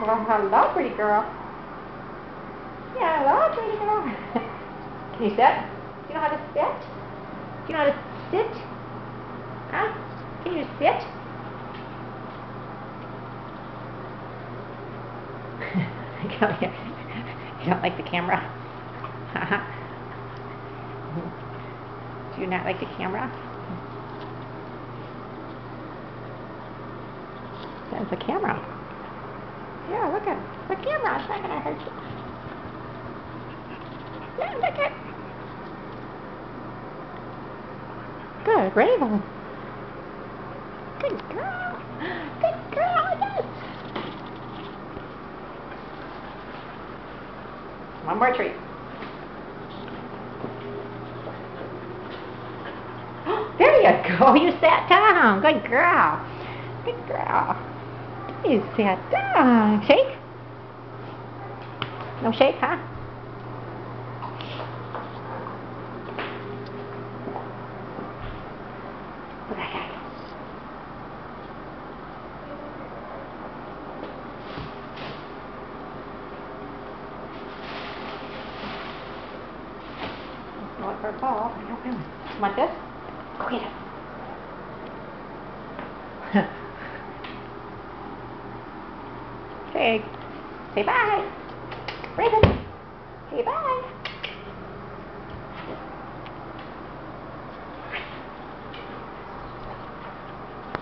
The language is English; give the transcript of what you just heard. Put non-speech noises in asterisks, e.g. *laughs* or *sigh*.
Well, hello, pretty girl. Yeah, hello, pretty girl. *laughs* Can you sit? Do you know how to sit? Do you know how to sit? Huh? Can you sit? *laughs* You don't like the camera? Uh-huh. Do you not like the camera? There's the camera. Yeah, look at the camera. It's not going to hurt you. Yeah, look at Good, Raven. Good girl. Good girl, yes. One more treat. *gasps* There you go. You sat down. Good girl. Good girl. You sat down. Shake? No shake, huh? Look at that. For ball. I don't know. Want this? Go get *laughs* it. Okay. Say bye. Raven. Say bye.